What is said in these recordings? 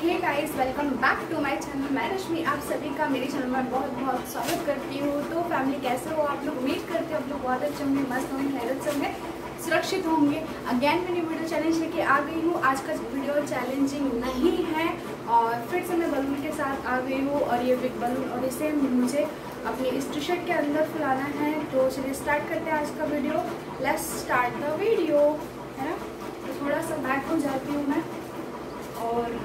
Hey guys welcome back to my channel मैं रश्मि, आप सभी का मेरे चैनल में बहुत बहुत स्वागत करती हूँ। तो फैमिली कैसे हो? आप लोग उम्मीद करते हो आप लोग बहुत अच्छे होंगे, मस्त होंगे, हैरत से होंगे, सुरक्षित होंगे। अगेन मैं मैंने वीडियो चैलेंज लेके आ गई हूँ। आज का वीडियो चैलेंजिंग नहीं है और फिर से मैं बलून के साथ आ गई हूँ और ये बिग बलून और इसे मुझे अपनी इस टी शर्ट के अंदर फुलाना है। तो चलिए स्टार्ट करते हैं आज का video let's start the video है ना? तो थोड़ा सा बैक हो जाती हूँ मैं और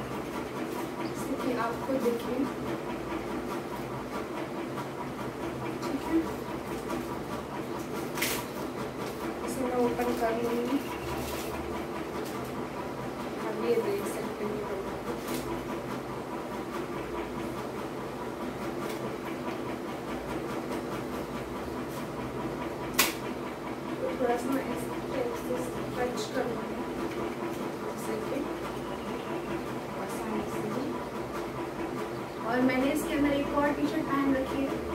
कि आपको देखिए ठीक है इसे मैं ओपन कर लूँगी अब ये देख सकते हैं थोड़ा सा मैं इस स्ट्रेच कर लूँगी जैसे कि आसानी से ही और मैंने इसके अंदर एक और टी शर्ट पहन रखी है।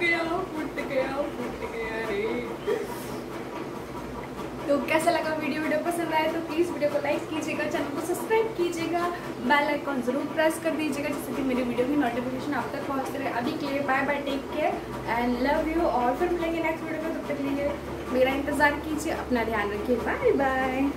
गया, फुट गया फुट गया रे। तो कैसा लगा वीडियो? वीडियो पसंद आए तो प्लीज़ वीडियो को लाइक कीजिएगा चैनल को सब्सक्राइब कीजिएगा बेल आइकॉन ज़रूर प्रेस कर दीजिएगा, जिससे कि मेरी वीडियो की नोटिफिकेशन आप तक पहुँचते रहे। अभी के लिए bye bye take care and love you और फिर मिलेंगे नेक्स्ट वीडियो में, तब तक के लिए मेरा इंतज़ार कीजिए, अपना ध्यान रखिए। Bye bye